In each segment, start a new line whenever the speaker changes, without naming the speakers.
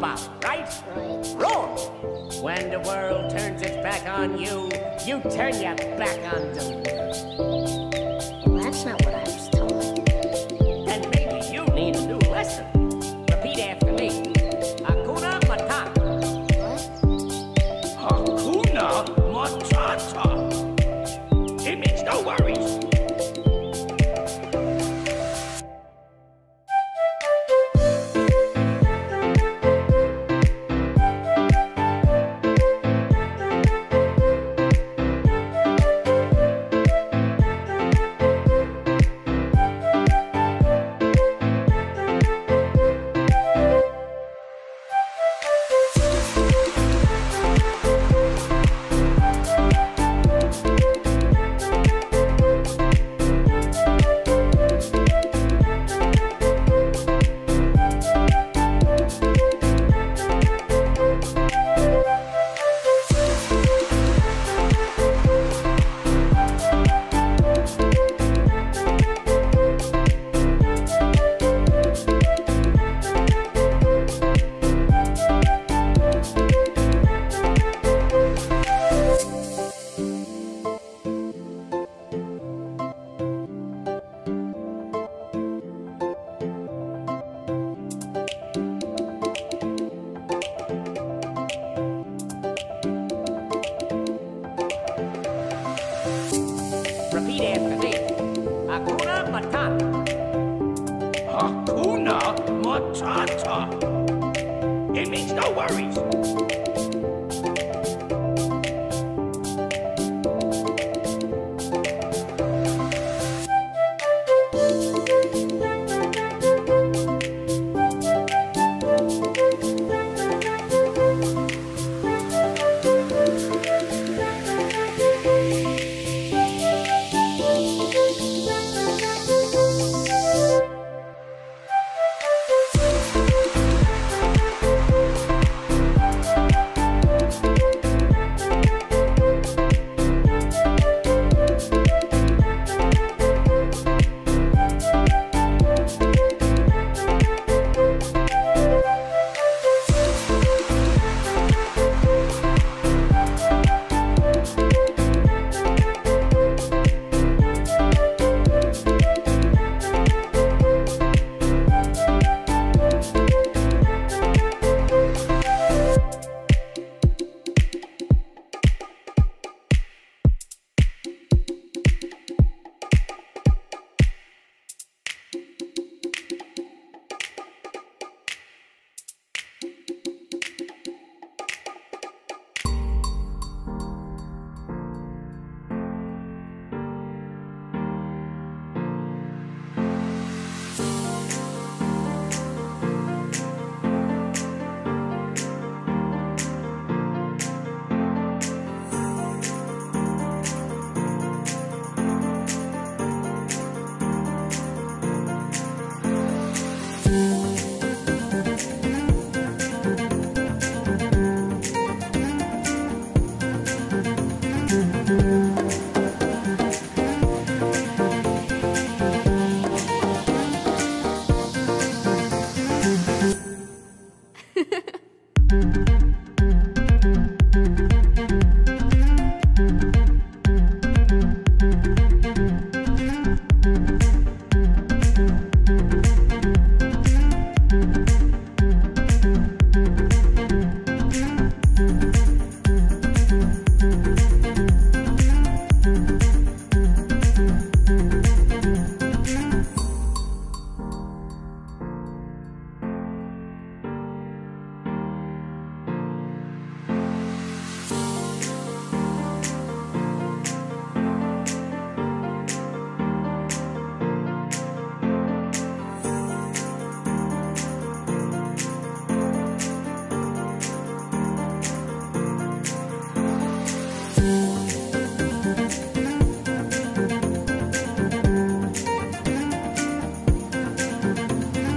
right wrong. When the world turns its back on you, you turn your back on
them. That's not what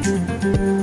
Música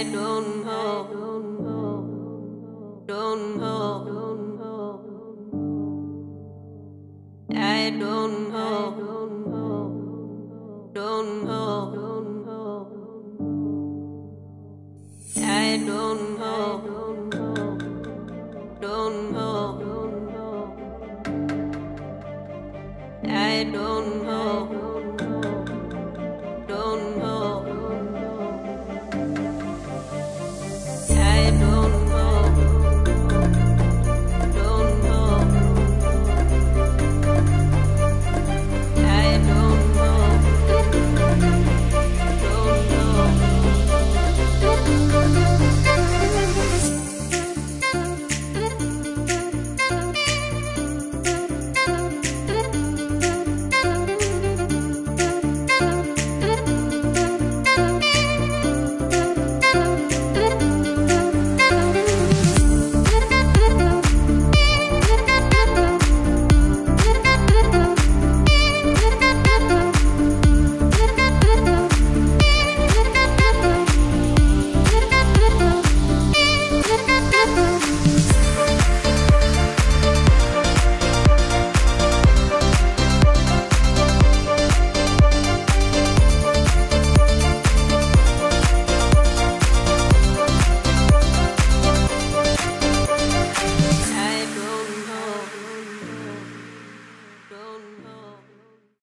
I don't know. Don't know.
I don't know. Don't know. I don't know.